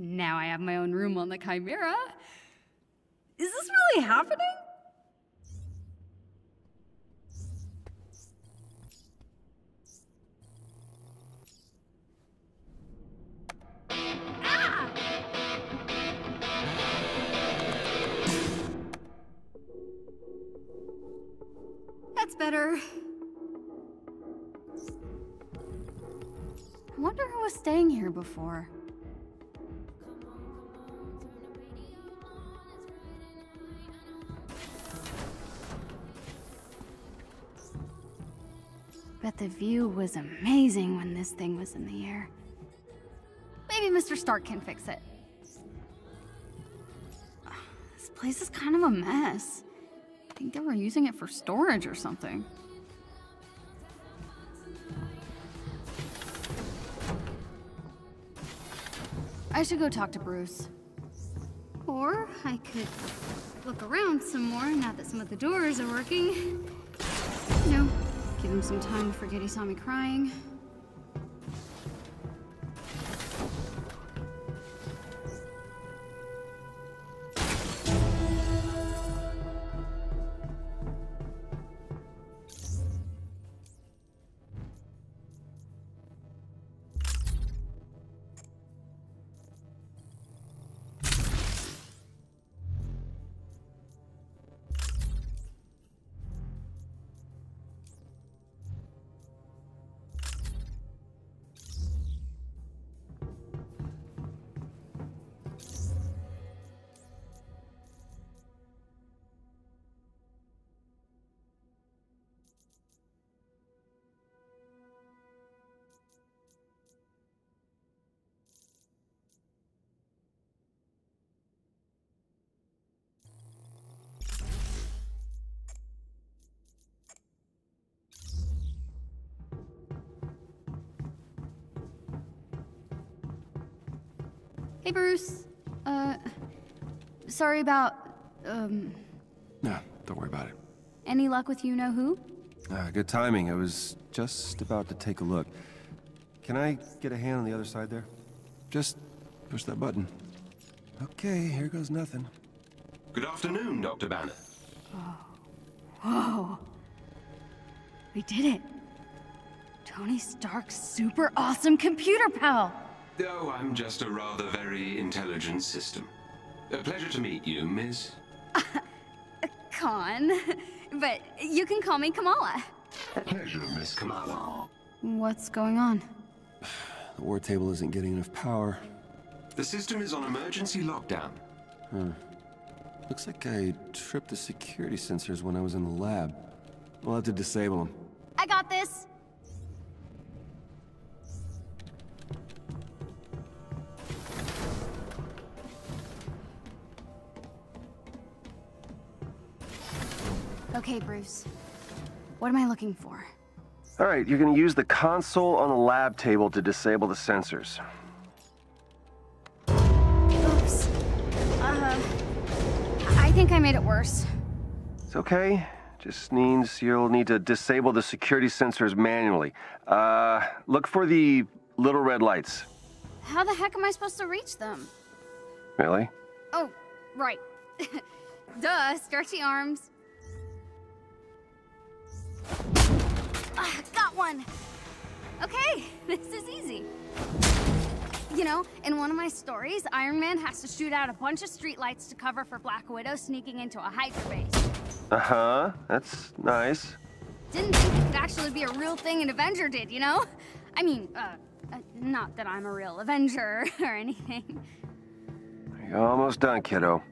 Now I have my own room on the Chimera. Is this really happening? Ah! That's better. I wonder who was staying here before. Bet the view was amazing when this thing was in the air. Maybe Mr. Stark can fix it. This place is kind of a mess. I think they were using it for storage or something. I should go talk to Bruce. Or I could look around some more now that some of the doors are working. Know, give him some time to forget he saw me crying. Hey, Bruce. Uh, sorry about, um, Nah, don't worry about it. any luck with you know who? Ah, good timing. I was just about to take a look. Can I get a hand on the other side there? Just push that button. Okay, here goes nothing. Good afternoon, Dr. Banner. Oh. Whoa. We did it. Tony Stark's super awesome computer pal. Oh, I'm just a rather very intelligent system. A pleasure to meet you, Miss. Khan. But you can call me Kamala. A pleasure, Miss Kamala. What's going on? The war table isn't getting enough power. The system is on emergency lockdown. Hmm. Looks like I tripped the security sensors when I was in the lab. We'll have to disable them. I got this. Okay, Bruce. What am I looking for? All right, you're gonna use the console on the lab table to disable the sensors. Oops. Uh, I think I made it worse. It's okay. Just means you'll need to disable the security sensors manually. Uh, look for the little red lights. How the heck am I supposed to reach them? Really? Oh, right. Duh, stretchy arms. Ah, got one. Okay, this is easy. You know, in one of my stories, Iron Man has to shoot out a bunch of streetlights to cover for Black Widow sneaking into a Hydra base. Uh-huh. That's nice. Didn't think it could actually be a real thing an Avenger did, you know? I mean, uh, uh not that I'm a real Avenger or anything. You're almost done, kiddo.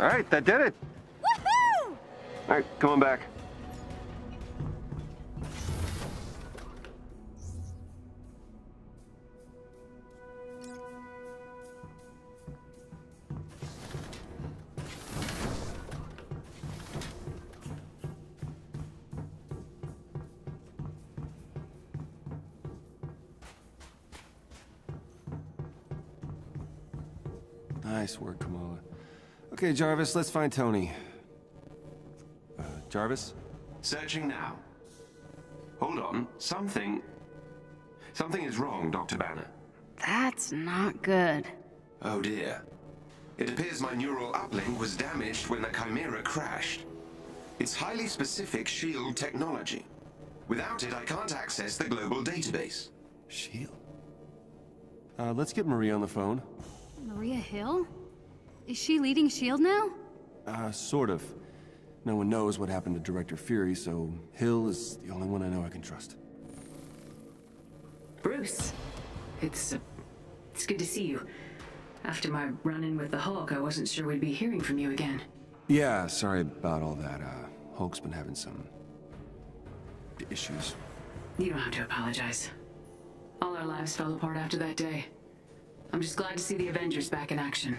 All right, that did it. Woohoo! All right, come on back. Nice work, Kamala. Okay, Jarvis, let's find Tony. Uh, Jarvis? Searching now. Hold on. Something... Something is wrong, Dr. Banner. That's not good. Oh dear. It appears my neural uplink was damaged when the Chimera crashed. It's highly specific SHIELD technology. Without it, I can't access the global database. Shield. Uh, let's get Maria on the phone. Maria Hill? Is she leading S.H.I.E.L.D. now? Uh, sort of. No one knows what happened to Director Fury, so Hill is the only one I know I can trust. Bruce, it's, uh, it's good to see you. After my run-in with the Hulk, I wasn't sure we'd be hearing from you again. Yeah, sorry about all that. Uh, Hulk's been having some... issues. You don't have to apologize. All our lives fell apart after that day. I'm just glad to see the Avengers back in action.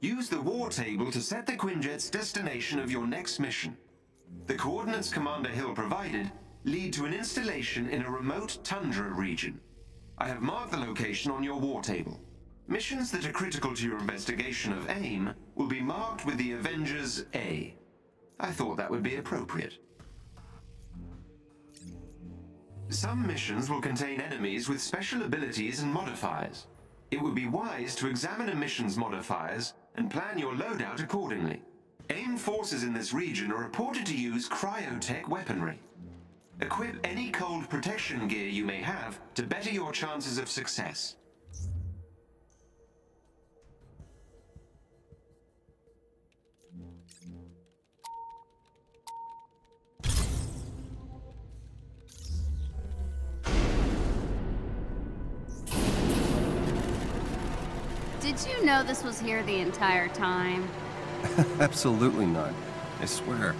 Use the war table to set the Quinjet's destination of your next mission. The coordinates Commander Hill provided lead to an installation in a remote tundra region. I have marked the location on your war table. Missions that are critical to your investigation of AIM will be marked with the Avengers A. I thought that would be appropriate. Some missions will contain enemies with special abilities and modifiers. It would be wise to examine a mission's modifiers and plan your loadout accordingly. AIM forces in this region are reported to use cryotech weaponry. Equip any cold protection gear you may have to better your chances of success. Did you know this was here the entire time? Absolutely not. I swear.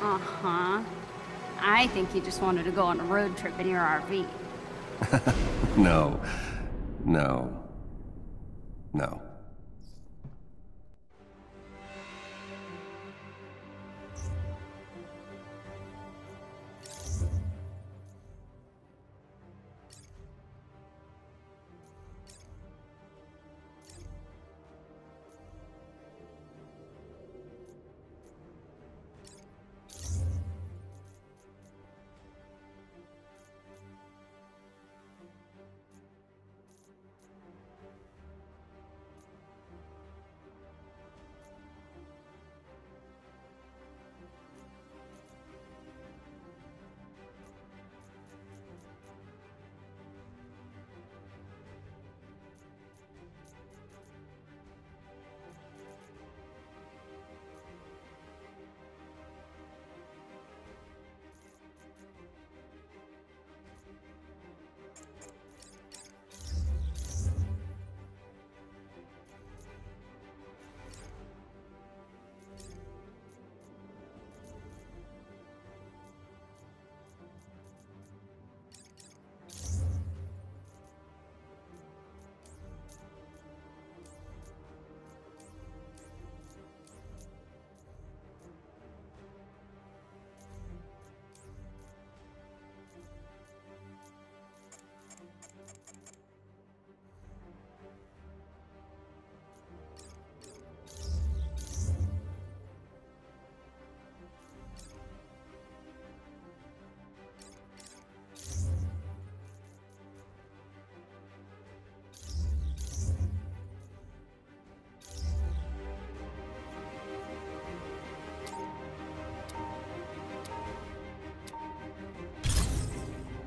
Uh-huh. I think you just wanted to go on a road trip in your RV. No. No. No.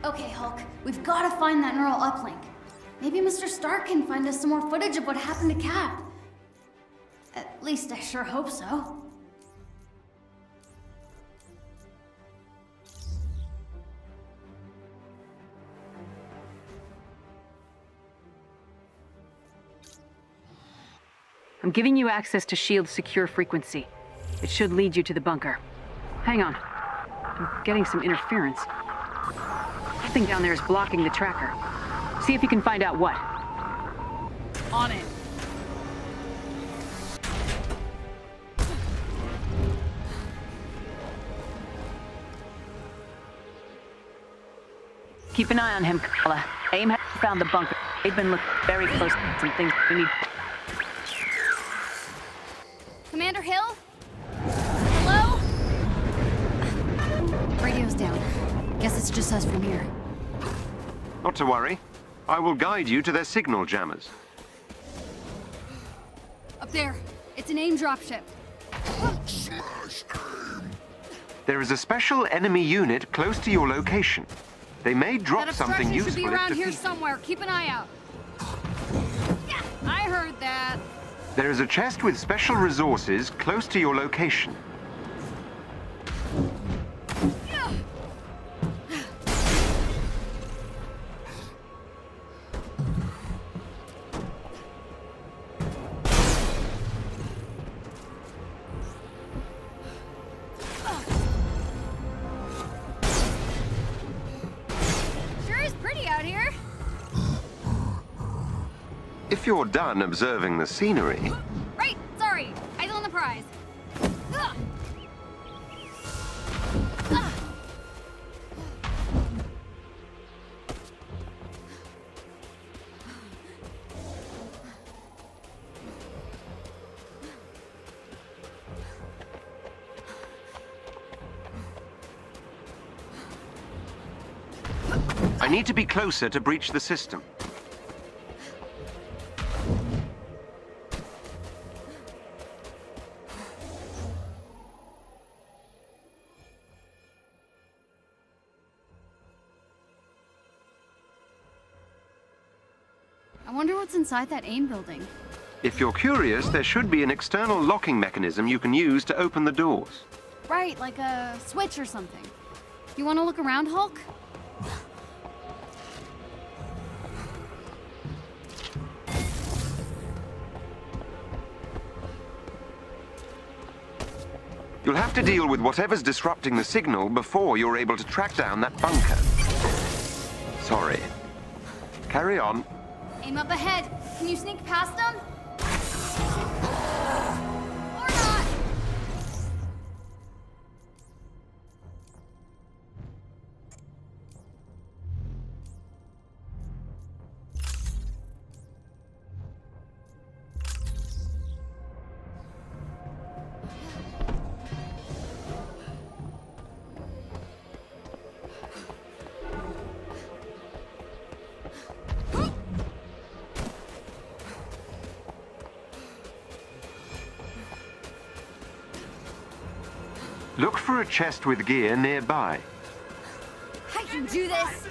Okay, Hulk, we've got to find that neural uplink. Maybe Mr. Stark can find us some more footage of what happened to Cap. At least I sure hope so. I'm giving you access to S.H.I.E.L.D.'s secure frequency. It should lead you to the bunker. Hang on. I'm getting some interference. Something down there is blocking the tracker. See if you can find out what. On it. Keep an eye on him, Kala. AIM has found the bunker. They've been looking very close at some things we need. Commander Hill? Hello? Radio's down. Guess it's just us from here. Not to worry. I will guide you to their signal jammers. Up there. It's an AIM dropship. There is a special enemy unit close to your location. They may drop something useful should be around here somewhere. Keep an eye out. Yeah, I heard that. There is a chest with special resources close to your location. You're done observing the scenery, Right, sorry. Eyes on the prize. Ugh. Ugh. I need to be closer to breach the system. Inside that AIM building. If you're curious, there should be an external locking mechanism you can use to open the doors. Right, like a switch or something. You want to look around, Hulk? You'll have to deal with whatever's disrupting the signal before you're able to track down that bunker. Sorry. Carry on. AIM up ahead. Can you sneak past them? Chest with gear nearby. I can do this.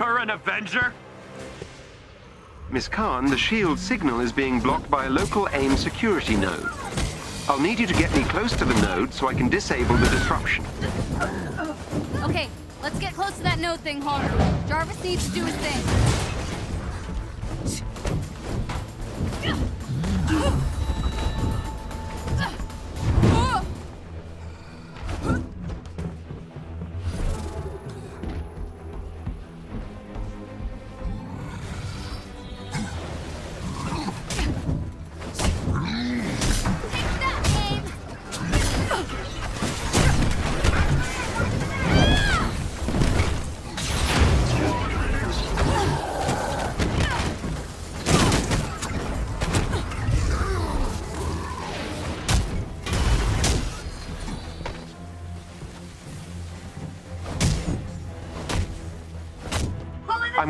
You're an Avenger? Miss Khan, the S.H.I.E.L.D. signal is being blocked by a local AIM security node. I'll need you to get me close to the node so I can disable the disruption. Okay, let's get close to that node thing, Hulk. Jarvis needs to do his thing.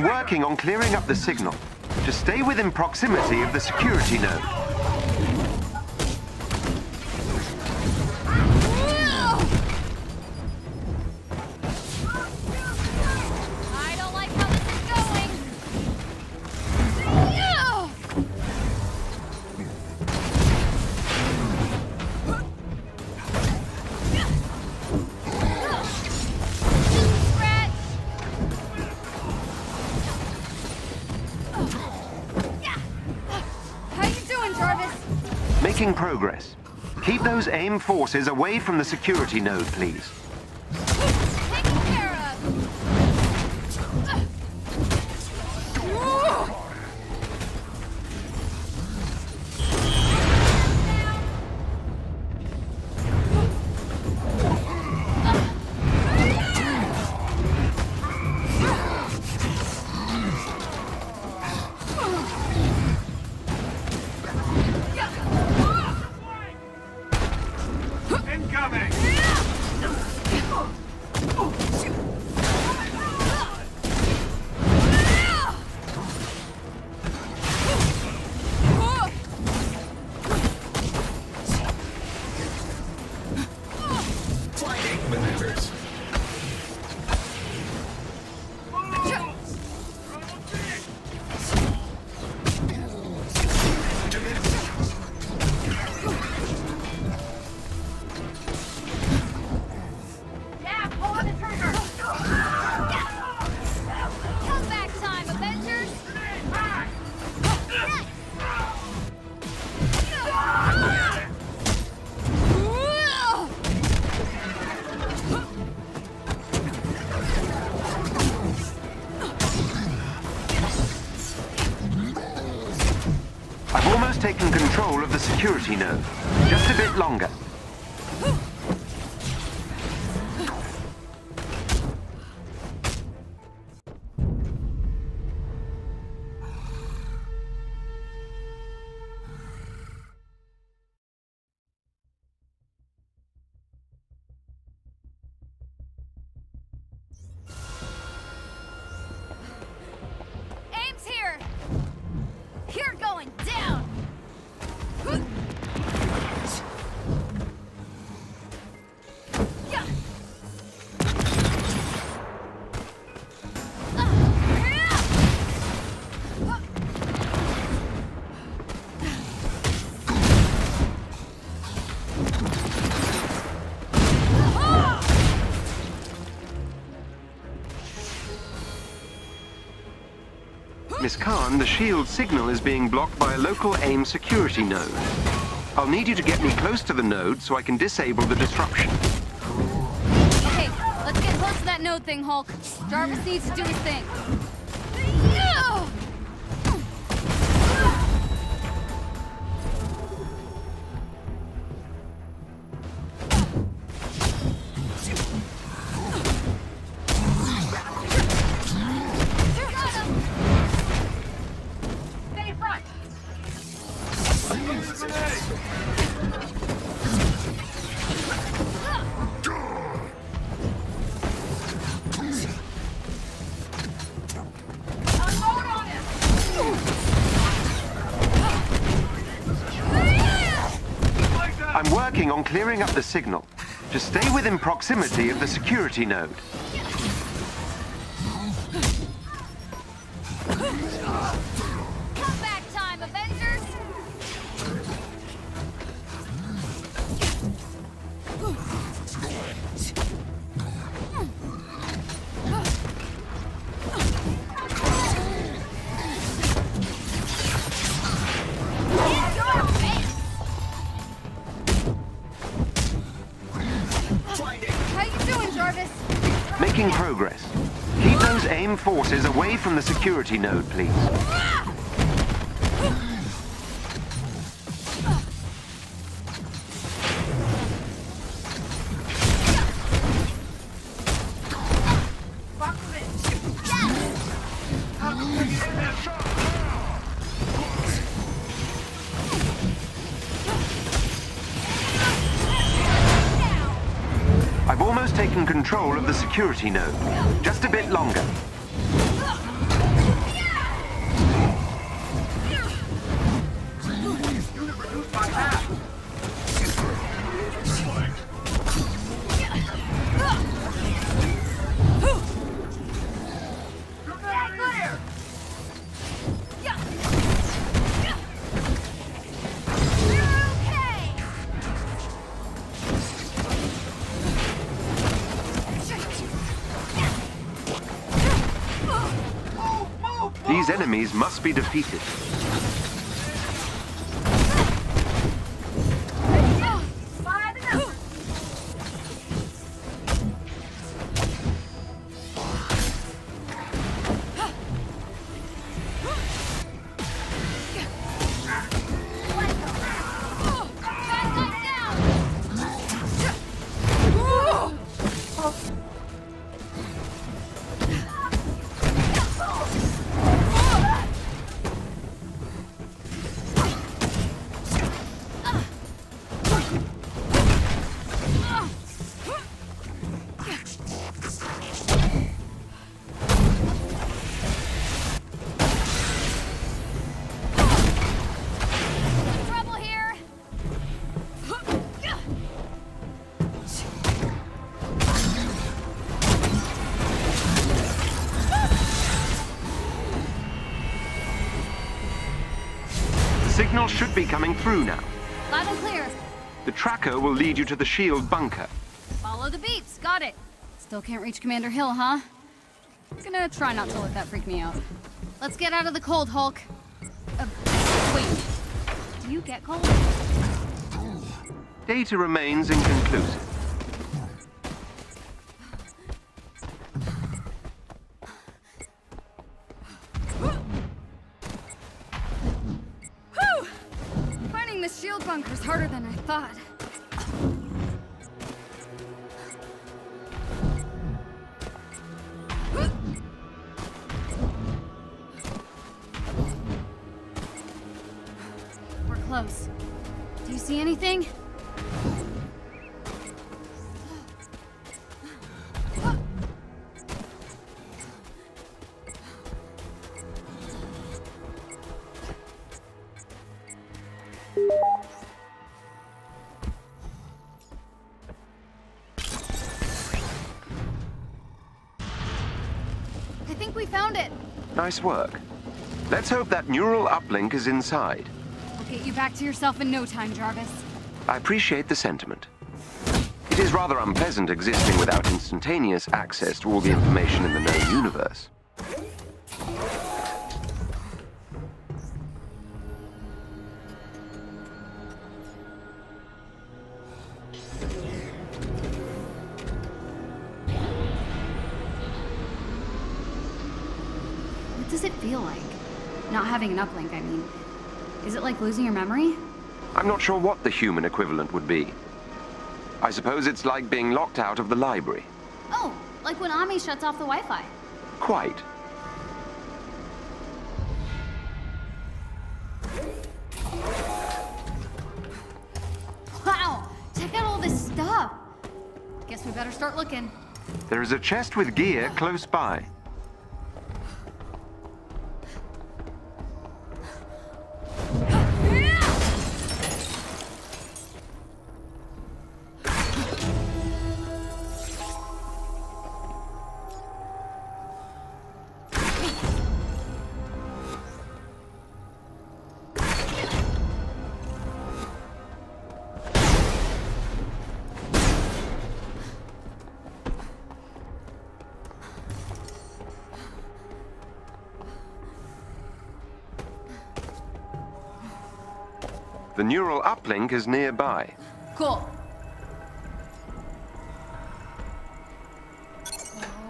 Working on clearing up the signal. Just stay within proximity of the security node. Progress. Keep those AIM forces away from the security node, please. Incoming! Maneuvers. Of the Miss Khan, the S.H.I.E.L.D. signal is being blocked by a local AIM security node. I'll need you to get me close to the node so I can disable the disruption. Okay, let's get close to that node thing, Hulk. Jarvis needs to do his thing. Clearing up the signal. Just stay within proximity of the security node. Forces away from the security node, please. I've almost taken control of the security node. Must be defeated. Should be coming through now. Loud and clear. The tracker will lead you to the S.H.I.E.L.D. bunker. Follow the beeps. Got it. Still can't reach Commander Hill, huh? I'm Gonna try not to let that freak me out. Let's get out of the cold, Hulk. Uh, wait. Do you get cold? Data remains inconclusive. Close. Do you see anything? I think we found it. Nice work. Let's hope that neural uplink is inside. Get you back to yourself in no time, Jarvis. I appreciate the sentiment. It is rather unpleasant existing without instantaneous access to all the information in the known universe. What does it feel like? Not having an uplink, I mean. Like losing your memory? I'm not sure what the human equivalent would be. I suppose it's like being locked out of the library. Oh, like when Ami shuts off the Wi-Fi. Quite. Wow, check out all this stuff. Guess we better start looking. There is a chest with gear close by. The neural uplink is nearby. Cool.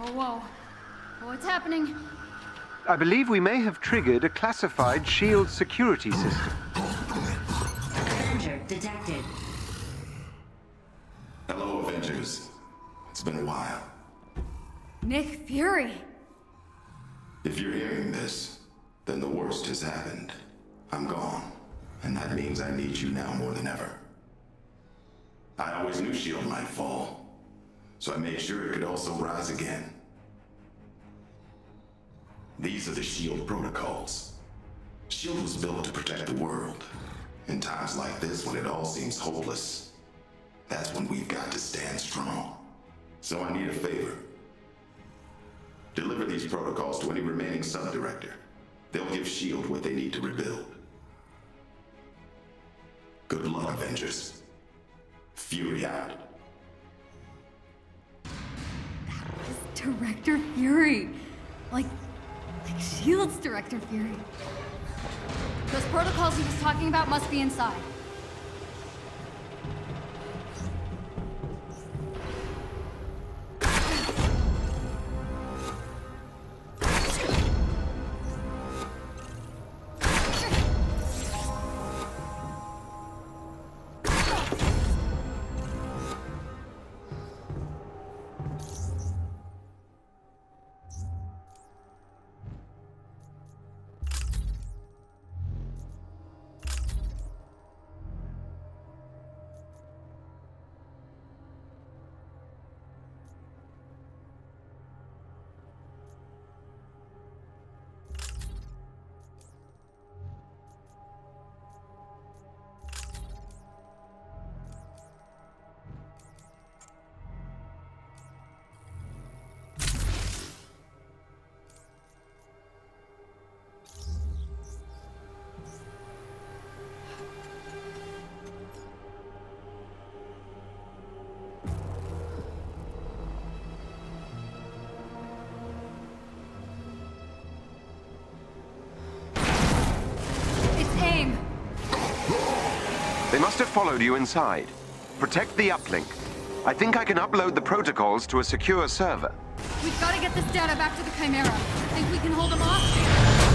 Whoa, whoa. What's happening? I believe we may have triggered a classified SHIELD security system. So I need a favor. Deliver these protocols to any remaining sub-director. They'll give S.H.I.E.L.D. what they need to rebuild. Good luck, Avengers. Fury out. Director Fury. Like, like S.H.I.E.L.D.'s Director Fury. Those protocols he was talking about must be inside. Must have followed you inside. Protect the uplink. I think I can upload the protocols to a secure server. We've got to get this data back to the Chimera. Think we can hold them off?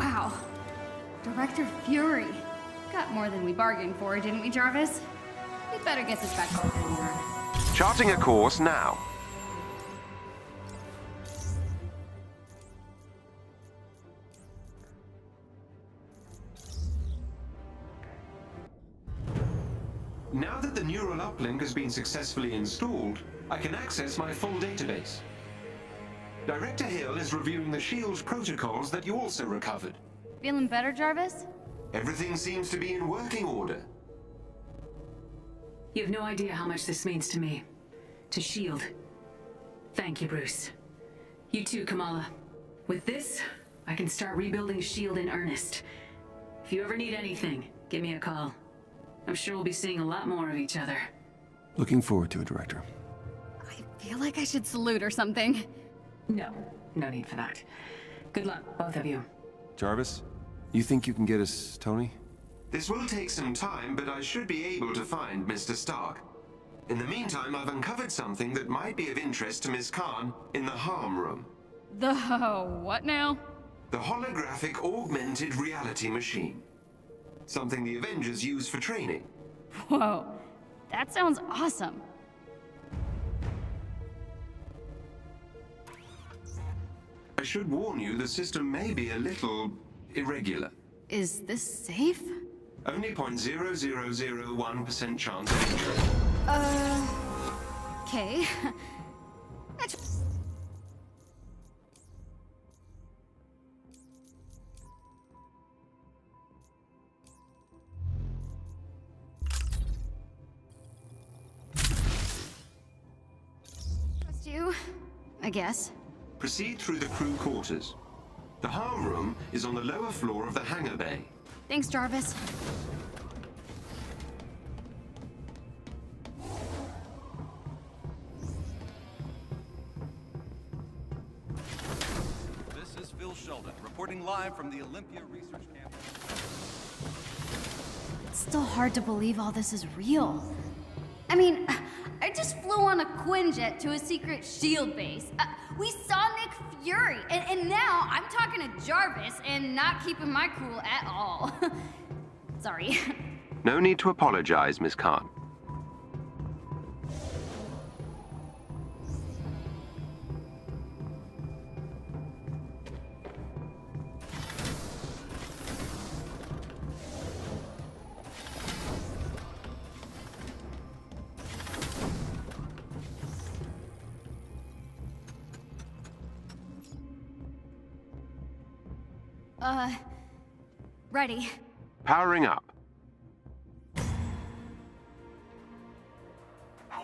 Wow. Director Fury. Got more than we bargained for, didn't we, Jarvis? We better get this back Chimera. Charting a course now. Now that the neural uplink has been successfully installed, I can access my full database. Director Hill is reviewing the S.H.I.E.L.D. protocols that you also recovered. Feeling better, Jarvis? Everything seems to be in working order. You have no idea how much this means to me. To S.H.I.E.L.D. Thank you, Bruce. You too, Kamala. With this, I can start rebuilding S.H.I.E.L.D. in earnest. If you ever need anything, give me a call. I'm sure we'll be seeing a lot more of each other. Looking forward to it, Director. I feel like I should salute or something. No, no need for that. Good luck, both of you. Jarvis, you think you can get us Tony? This will take some time, but I should be able to find Mr. Stark. In the meantime, I've uncovered something that might be of interest to Ms. Khan in the harm room. The what now? The holographic augmented reality machine. Something the Avengers use for training. Whoa, that sounds awesome. I should warn you, the system may be a little irregular. Is this safe? Only 0.0001% chance of injury. Uh. Okay. Trust you, I guess. Proceed through the crew quarters. The harm room is on the lower floor of the hangar bay. Thanks, Jarvis. This is Phil Sheldon, reporting live from the Olympia Research Campus. It's still hard to believe all this is real. I mean, I just flew on a Quinjet to a secret SHIELD base. Uh, we saw Nick Fury, and, and now I'm talking to Jarvis and not keeping my cool at all. Sorry. No need to apologize, Miss Khan. Ready. Powering up.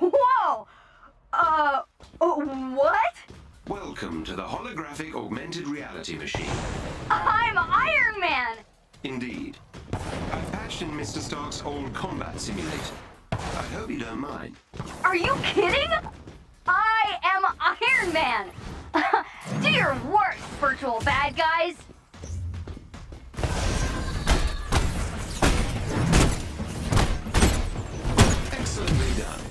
Whoa! Uh, what? Welcome to the holographic augmented reality machine. I'm Iron Man! Indeed. I've patched in Mr. Stark's old combat simulator. I hope you don't mind. Are you kidding? I am Iron Man! Do your worst, virtual bad guys! Done.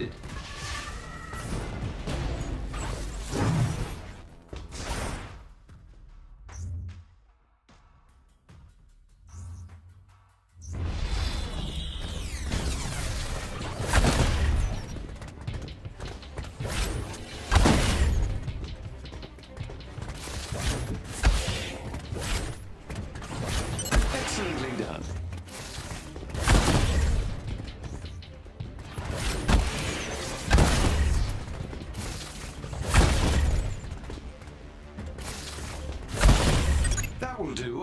Was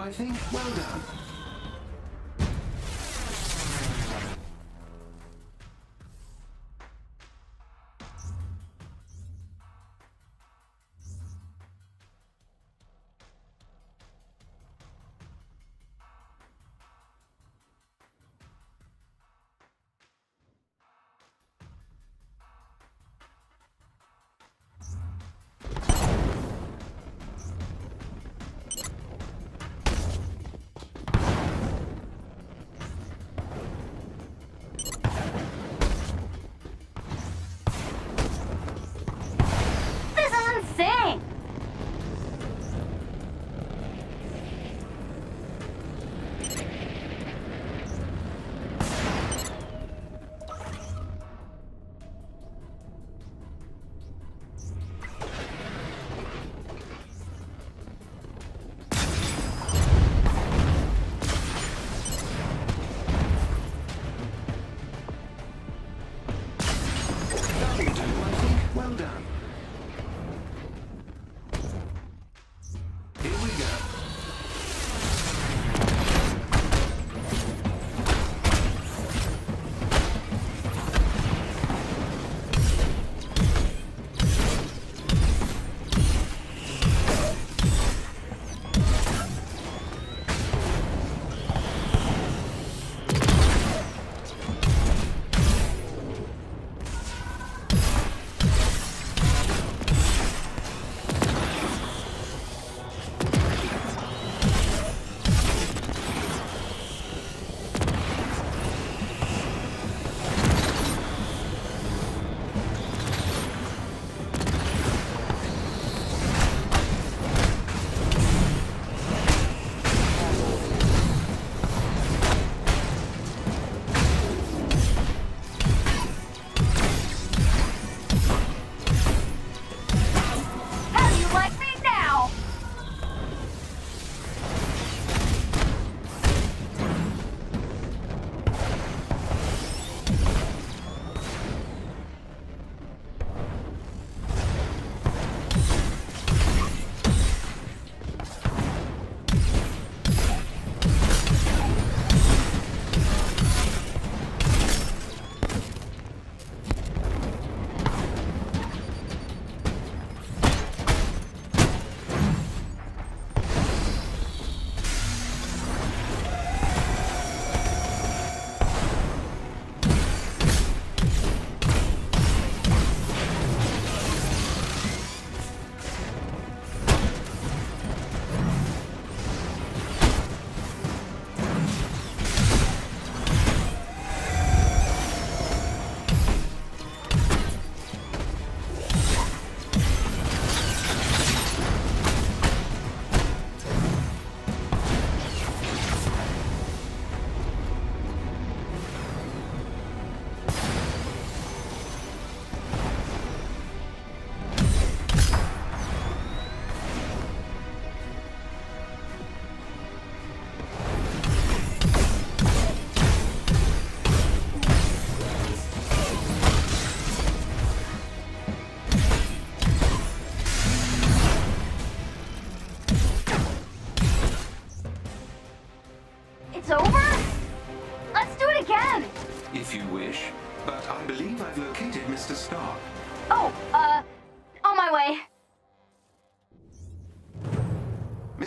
I think. Well done.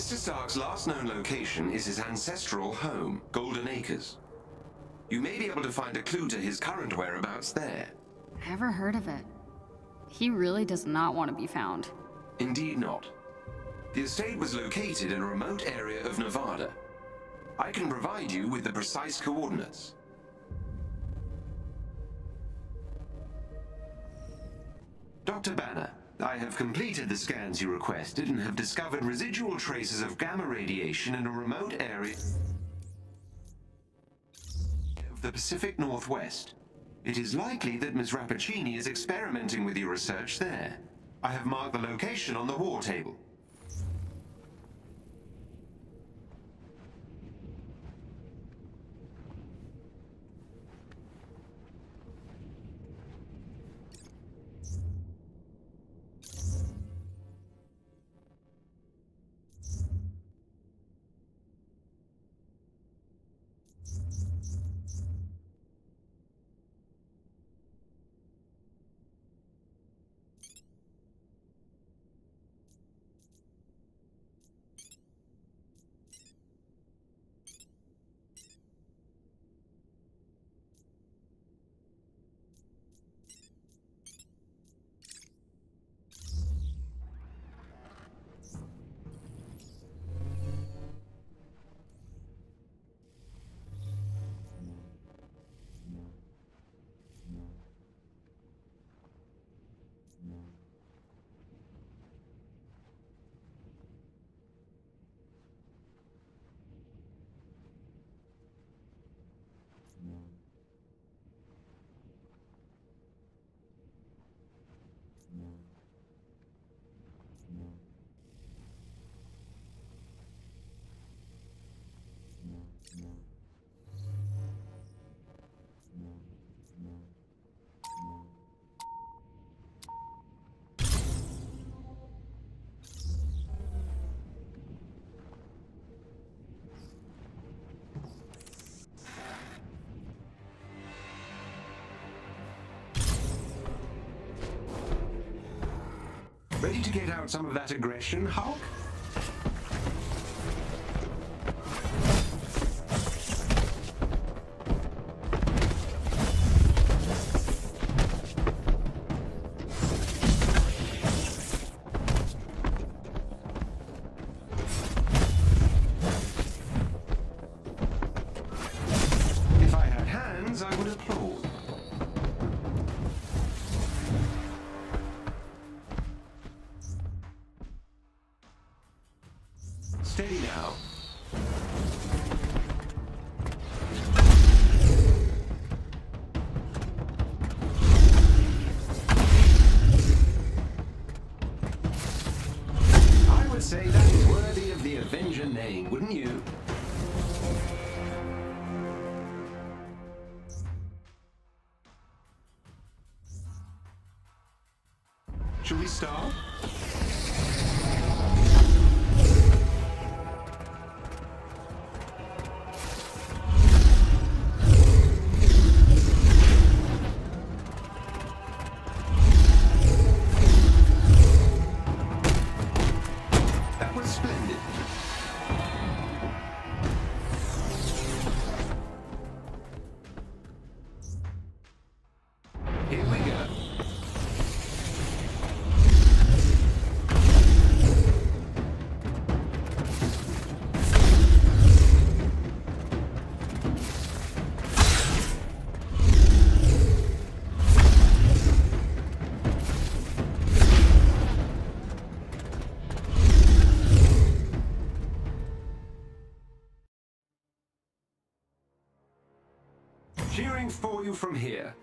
Mr. Stark's last known location is his ancestral home, Golden Acres. You may be able to find a clue to his current whereabouts there. Never heard of it. He really does not want to be found. Indeed not. The estate was located in a remote area of Nevada. I can provide you with the precise coordinates. Dr. Banner, I have completed the scans you requested and have discovered residual traces of gamma radiation in a remote area of the Pacific Northwest. It is likely that Ms. Rappaccini is experimenting with your research there. I have marked the location on the war table. Ready to get out some of that aggression, Hulk? From here.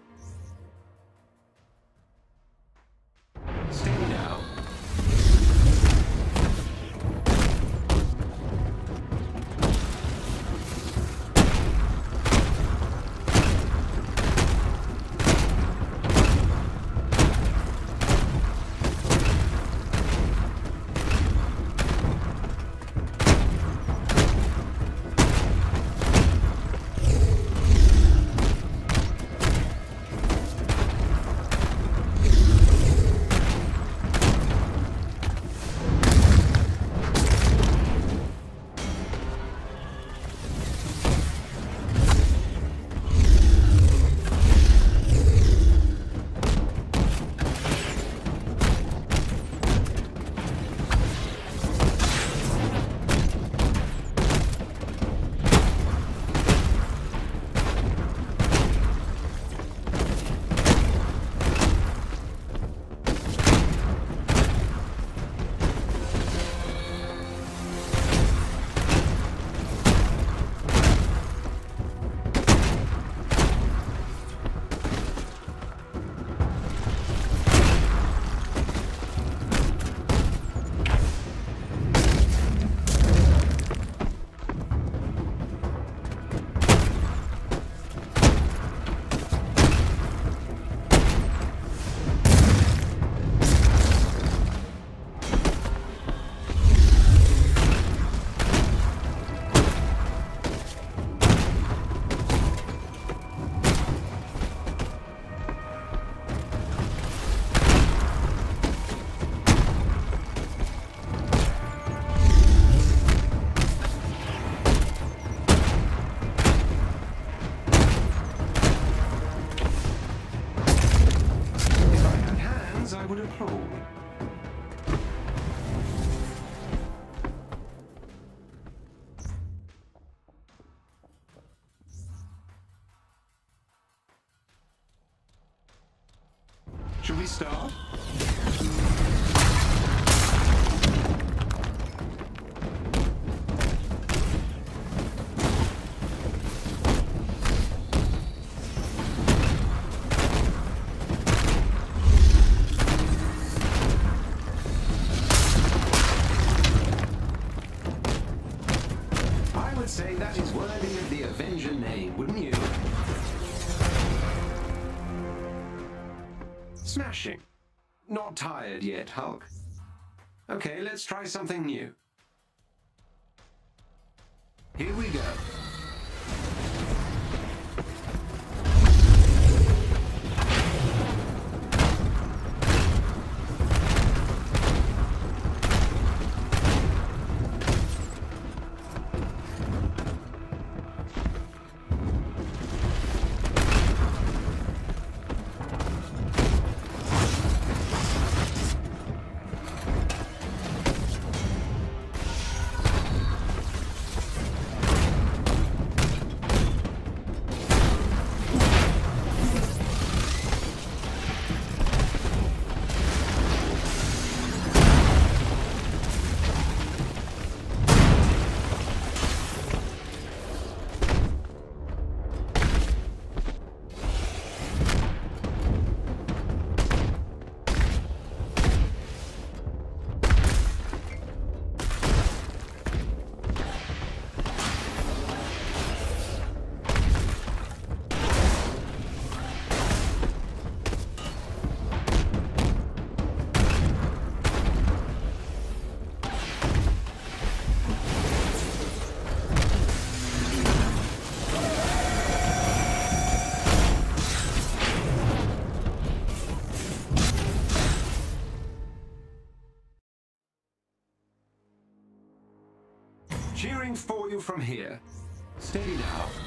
Smashing. Not tired yet, Hulk. Okay, let's try something new. Here we go. You from here. Steady now.